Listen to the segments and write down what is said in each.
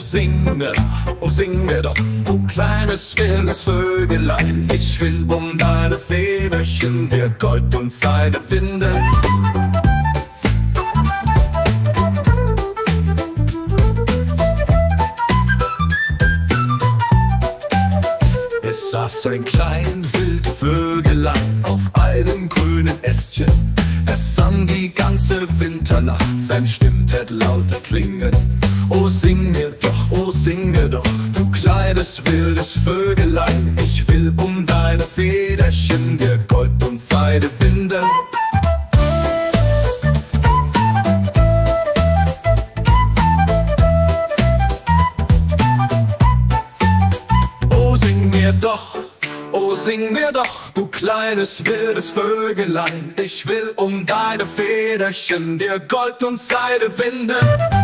sing mir, oh sing mir doch, du kleines wildes Vögelein. Ich will um deine Federchen dir Gold und Seide winden. Es saß ein klein wild Vögelein auf einem grünen Ästchen. Es sang die ganze Winternacht, sein Stimmtät lauter klingen. Oh sing mir oh sing mir doch, du kleines wildes Vögelein. Ich will um deine Federchen dir Gold und Seide winden. Oh sing mir doch, oh sing mir doch, du kleines wildes Vögelein. Ich will um deine Federchen dir Gold und Seide winden.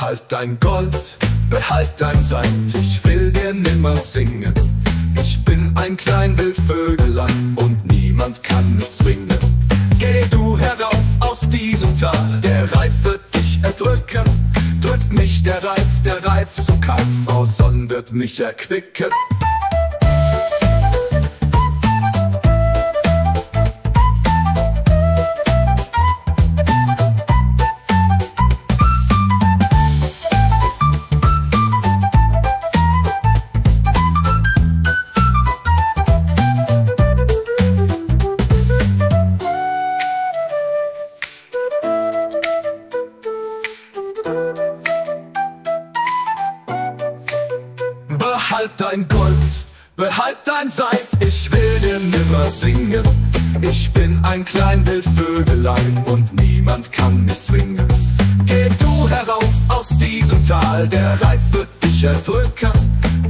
Behalt dein Gold, behalt dein Seid, ich will dir nimmer singen. Ich bin ein klein Wildvögelein und niemand kann mich zwingen. Geh du herauf aus diesem Tal, der Reif wird dich erdrücken. Drückt mich der Reif, der Reif so kalt, Frau Sonn wird mich erquicken. Behalt dein Gold, behalt dein Seid, ich will dir nimmer singen. Ich bin ein klein Wildvögelein und niemand kann mich zwingen. Geh du herauf aus diesem Tal, der Reif wird dich erdrücken.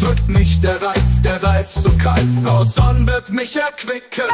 Drückt mich der Reif, der Reif so kalt, Frau Sonn wird mich erquicken.